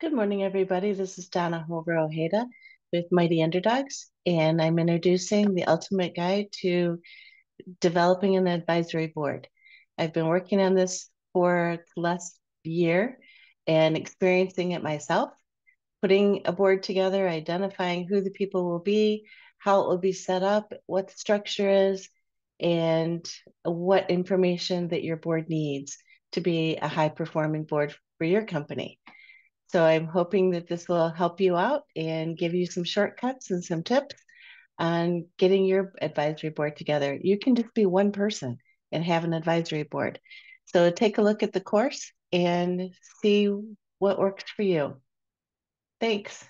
Good morning, everybody. This is Donna Holver Ojeda with Mighty Underdogs, and I'm introducing the ultimate guide to developing an advisory board. I've been working on this for the last year and experiencing it myself, putting a board together, identifying who the people will be, how it will be set up, what the structure is, and what information that your board needs to be a high performing board for your company. So I'm hoping that this will help you out and give you some shortcuts and some tips on getting your advisory board together. You can just be one person and have an advisory board. So take a look at the course and see what works for you. Thanks.